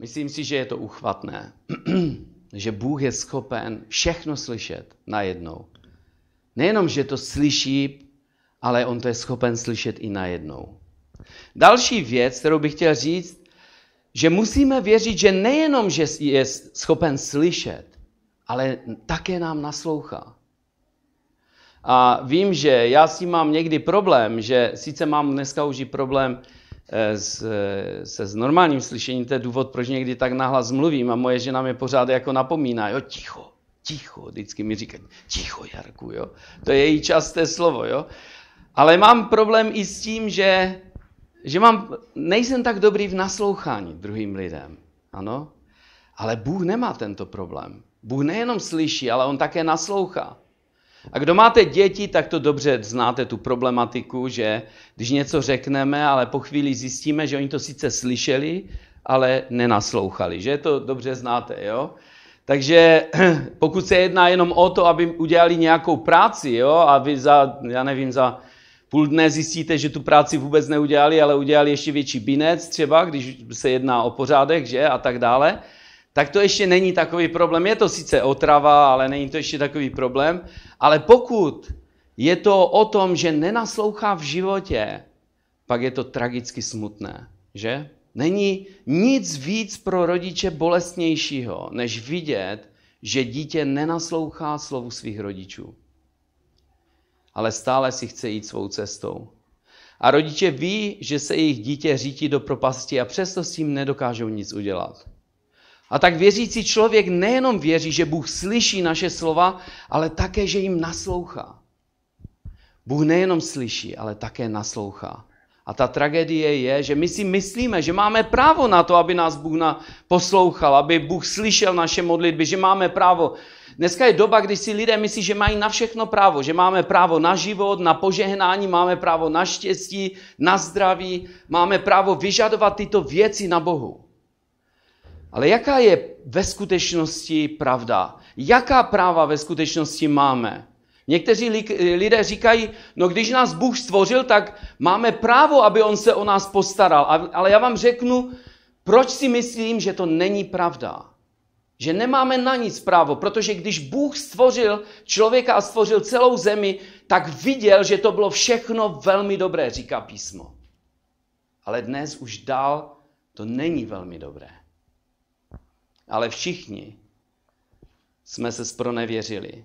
Myslím si, že je to uchvatné, že Bůh je schopen všechno slyšet najednou. Nejenom, že to slyší, ale on to je schopen slyšet i najednou. Další věc, kterou bych chtěl říct, že musíme věřit, že nejenom, že je schopen slyšet, ale také nám naslouchá. A vím, že já s tím mám někdy problém, že sice mám dneska už i problém s, se s normálním slyšením, to je důvod, proč někdy tak nahlas mluvím a moje žena mě pořád jako napomíná, jo, ticho, ticho, vždycky mi říkají, ticho, Jarku, jo. To je její časté slovo, jo. Ale mám problém i s tím, že, že mám, nejsem tak dobrý v naslouchání druhým lidem, ano. Ale Bůh nemá tento problém. Bůh nejenom slyší, ale on také naslouchá. A kdo máte děti, tak to dobře znáte tu problematiku, že když něco řekneme, ale po chvíli zjistíme, že oni to sice slyšeli, ale nenaslouchali, že? To dobře znáte, jo? Takže pokud se jedná jenom o to, aby udělali nějakou práci, jo, a vy za, já nevím, za půl dne zjistíte, že tu práci vůbec neudělali, ale udělali ještě větší binec třeba, když se jedná o pořádek, že, a tak dále, tak to ještě není takový problém. Je to sice otrava, ale není to ještě takový problém. Ale pokud je to o tom, že nenaslouchá v životě, pak je to tragicky smutné, že? Není nic víc pro rodiče bolestnějšího, než vidět, že dítě nenaslouchá slovu svých rodičů. Ale stále si chce jít svou cestou. A rodiče ví, že se jejich dítě řítí do propasti a přesto s tím nedokážou nic udělat. A tak věřící člověk nejenom věří, že Bůh slyší naše slova, ale také, že jim naslouchá. Bůh nejenom slyší, ale také naslouchá. A ta tragédie je, že my si myslíme, že máme právo na to, aby nás Bůh poslouchal, aby Bůh slyšel naše modlitby, že máme právo. Dneska je doba, kdy si lidé myslí, že mají na všechno právo, že máme právo na život, na požehnání, máme právo na štěstí, na zdraví, máme právo vyžadovat tyto věci na Bohu. Ale jaká je ve skutečnosti pravda? Jaká práva ve skutečnosti máme? Někteří lidé říkají, no když nás Bůh stvořil, tak máme právo, aby on se o nás postaral. Ale já vám řeknu, proč si myslím, že to není pravda. Že nemáme na nic právo, protože když Bůh stvořil člověka a stvořil celou zemi, tak viděl, že to bylo všechno velmi dobré, říká písmo. Ale dnes už dál to není velmi dobré ale všichni jsme se spronevěřili.